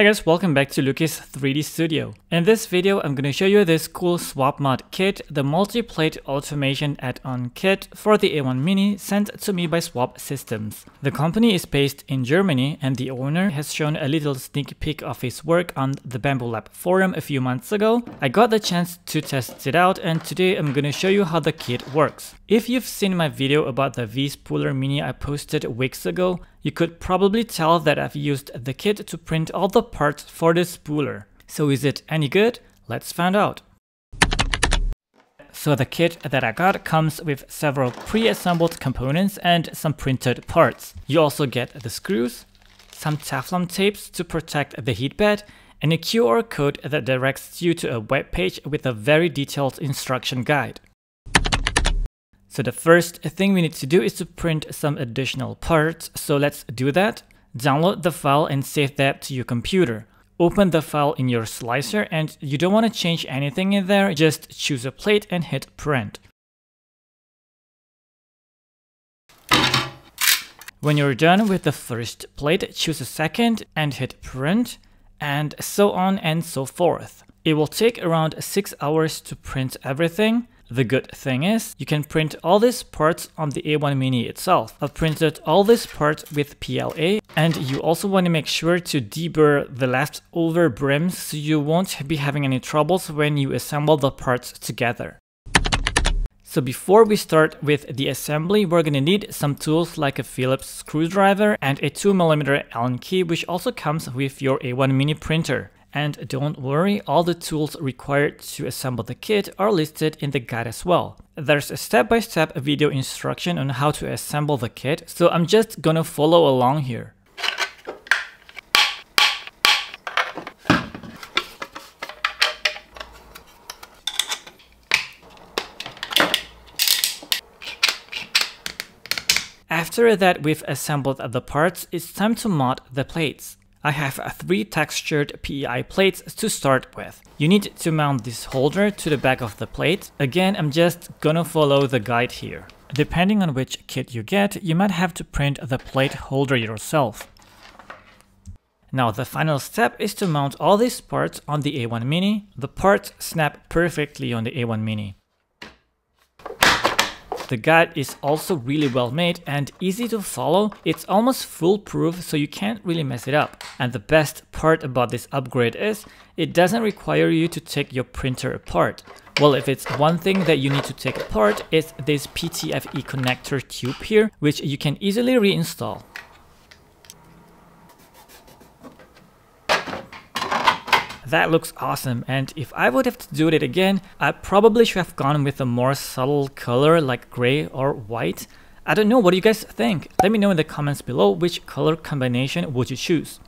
Hi guys, welcome back to Lukis3D Studio. In this video, I'm going to show you this cool swap mod kit, the multi-plate automation add-on kit for the A1 Mini sent to me by Swap Systems. The company is based in Germany and the owner has shown a little sneak peek of his work on the Bambu Lab forum a few months ago. I got the chance to test it out and today I'm going to show you how the kit works. If you've seen my video about the V-Spooler Mini I posted weeks ago, you could probably tell that I've used the kit to print all the parts for this spooler. So is it any good? Let's find out. So the kit that I got comes with several pre-assembled components and some printed parts. You also get the screws, some Teflon tapes to protect the heat bed, and a QR code that directs you to a web page with a very detailed instruction guide. So the first thing we need to do is to print some additional parts. So let's do that. Download the file and save that to your computer. Open the file in your slicer and you don't want to change anything in there, just choose a plate and hit print. When you're done with the first plate, choose a second and hit print, and so on and so forth. It will take around 6 hours to print everything, the good thing is, you can print all these parts on the A1 Mini itself. I've printed all these parts with PLA and you also want to make sure to deburr the leftover brims so you won't be having any troubles when you assemble the parts together. So before we start with the assembly, we're gonna need some tools like a Phillips screwdriver and a 2mm Allen key which also comes with your A1 Mini printer. And don't worry, all the tools required to assemble the kit are listed in the guide as well. There's a step-by-step -step video instruction on how to assemble the kit, so I'm just gonna follow along here. After that we've assembled the parts, it's time to mod the plates. I have three textured PEI plates to start with. You need to mount this holder to the back of the plate. Again, I'm just gonna follow the guide here. Depending on which kit you get, you might have to print the plate holder yourself. Now the final step is to mount all these parts on the A1 Mini. The parts snap perfectly on the A1 Mini. The guide is also really well made and easy to follow. It's almost foolproof so you can't really mess it up. And the best part about this upgrade is it doesn't require you to take your printer apart. Well, if it's one thing that you need to take apart, it's this PTFE connector tube here, which you can easily reinstall. That looks awesome and if I would have to do it again, I probably should have gone with a more subtle color like gray or white. I don't know, what do you guys think? Let me know in the comments below which color combination would you choose.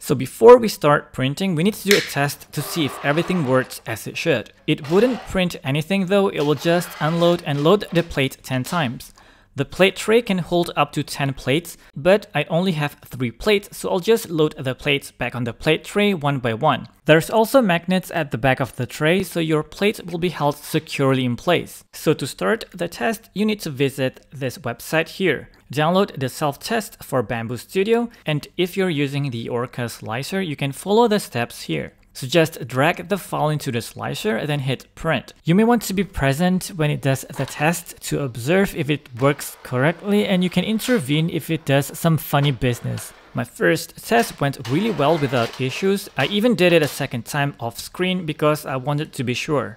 So before we start printing, we need to do a test to see if everything works as it should. It wouldn't print anything though, it will just unload and load the plate 10 times. The plate tray can hold up to 10 plates, but I only have 3 plates, so I'll just load the plates back on the plate tray one by one. There's also magnets at the back of the tray, so your plate will be held securely in place. So to start the test, you need to visit this website here. Download the self-test for Bambu Studio, and if you're using the Orca slicer, you can follow the steps here. So just drag the file into the slicer and then hit print. You may want to be present when it does the test to observe if it works correctly and you can intervene if it does some funny business. My first test went really well without issues. I even did it a second time off screen because I wanted to be sure.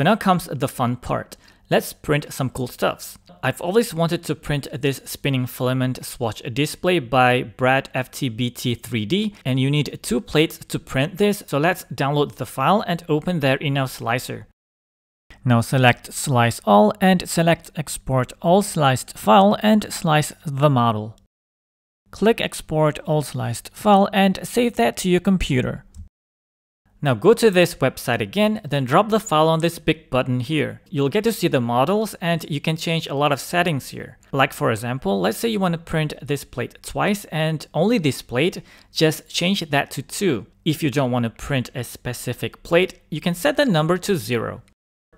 So now comes the fun part. Let's print some cool stuffs. I've always wanted to print this spinning filament swatch display by Brad FTBT3D and you need two plates to print this, so let's download the file and open there in our slicer. Now select Slice All and select Export All Sliced File and slice the model. Click Export All Sliced File and save that to your computer. Now go to this website again, then drop the file on this big button here. You'll get to see the models and you can change a lot of settings here. Like for example, let's say you want to print this plate twice and only this plate, just change that to 2. If you don't want to print a specific plate, you can set the number to 0.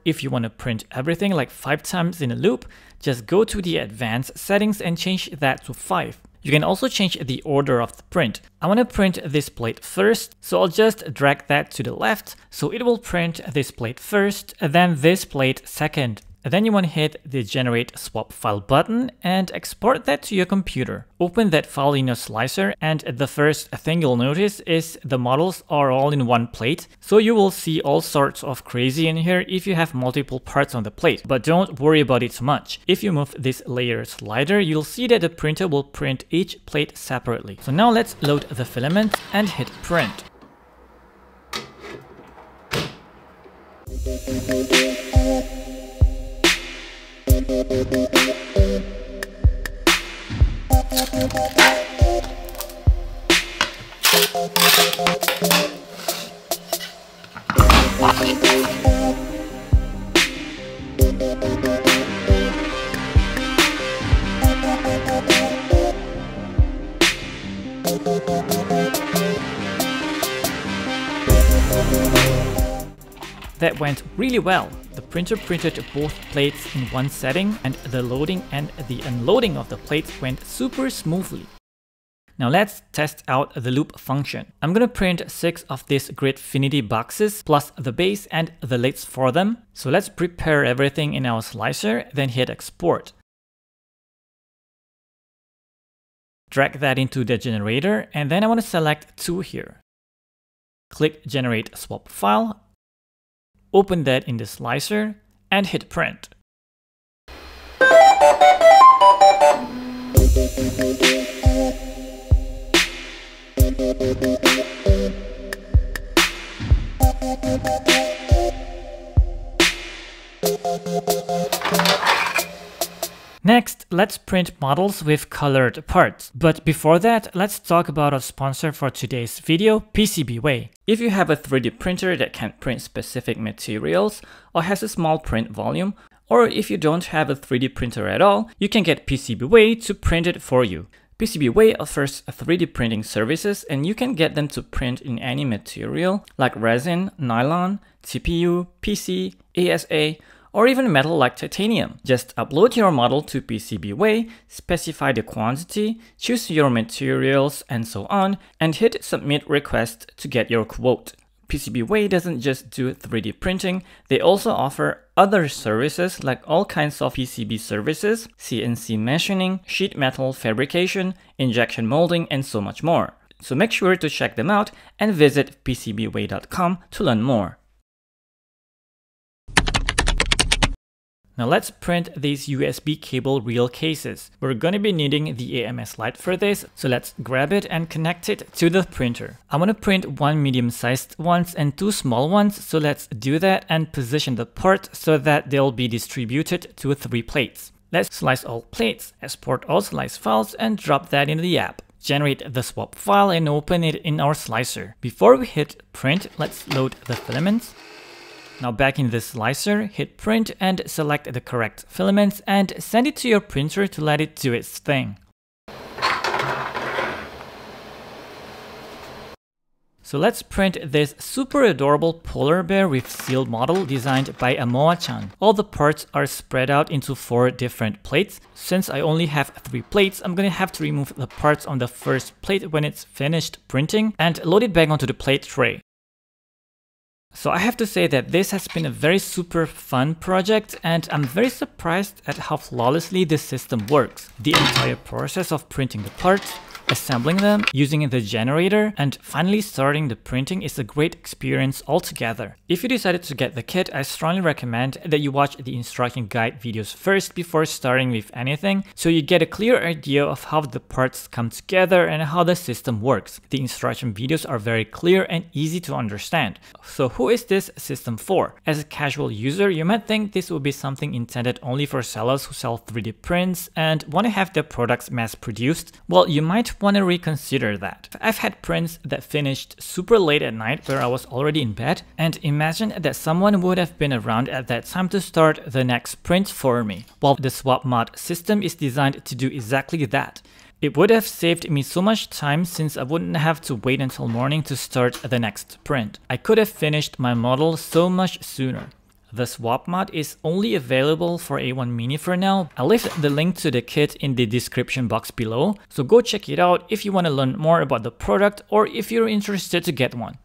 If you want to print everything like 5 times in a loop, just go to the advanced settings and change that to 5. You can also change the order of the print. I want to print this plate first, so I'll just drag that to the left, so it will print this plate first, then this plate second. Then you want to hit the generate swap file button and export that to your computer. Open that file in your slicer and the first thing you'll notice is the models are all in one plate. So you will see all sorts of crazy in here if you have multiple parts on the plate. But don't worry about it too much. If you move this layer slider, you'll see that the printer will print each plate separately. So now let's load the filament and hit print. That went really well. The printer printed both plates in one setting and the loading and the unloading of the plates went super smoothly. Now let's test out the loop function. I'm gonna print 6 of these Gridfinity boxes plus the base and the lids for them. So let's prepare everything in our slicer, then hit export. Drag that into the generator and then I want to select 2 here. Click generate swap file Open that in the slicer and hit print. Next, let's print models with colored parts. But before that, let's talk about our sponsor for today's video, PCBWay. If you have a 3D printer that can print specific materials or has a small print volume, or if you don't have a 3D printer at all, you can get PCBWay to print it for you. PCBWay offers 3D printing services and you can get them to print in any material like resin, nylon, TPU, PC, ASA, or even metal like titanium. Just upload your model to PCBWay, specify the quantity, choose your materials, and so on, and hit submit request to get your quote. PCBWay doesn't just do 3D printing, they also offer other services like all kinds of PCB services, CNC machining, sheet metal fabrication, injection molding, and so much more. So make sure to check them out and visit PCBWay.com to learn more. Now let's print these USB cable reel cases. We're going to be needing the AMS lite for this, so let's grab it and connect it to the printer. I want to print one medium-sized ones and two small ones, so let's do that and position the part so that they'll be distributed to three plates. Let's slice all plates, export all slice files and drop that into the app generate the swap file and open it in our slicer. Before we hit print, let's load the filaments. Now back in the slicer, hit print and select the correct filaments and send it to your printer to let it do its thing. So let's print this super adorable polar bear with sealed model designed by Amoa-chan. All the parts are spread out into four different plates. Since I only have three plates, I'm gonna have to remove the parts on the first plate when it's finished printing and load it back onto the plate tray. So I have to say that this has been a very super fun project and I'm very surprised at how flawlessly this system works. The entire process of printing the parts, Assembling them using the generator and finally starting the printing is a great experience altogether. If you decided to get the kit, I strongly recommend that you watch the instruction guide videos first before starting with anything so you get a clear idea of how the parts come together and how the system works. The instruction videos are very clear and easy to understand. So who is this system for? As a casual user, you might think this would be something intended only for sellers who sell 3D prints and want to have their products mass produced. Well, you might want to reconsider that. I've had prints that finished super late at night where I was already in bed, and imagine that someone would have been around at that time to start the next print for me. While the swap mod system is designed to do exactly that. It would have saved me so much time since I wouldn't have to wait until morning to start the next print. I could have finished my model so much sooner. The swap mod is only available for A1 Mini for now. I'll leave the link to the kit in the description box below, so go check it out if you want to learn more about the product or if you're interested to get one.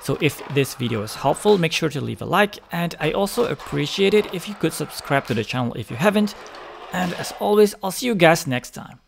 So if this video is helpful, make sure to leave a like and I also appreciate it if you could subscribe to the channel if you haven't. And as always, I'll see you guys next time.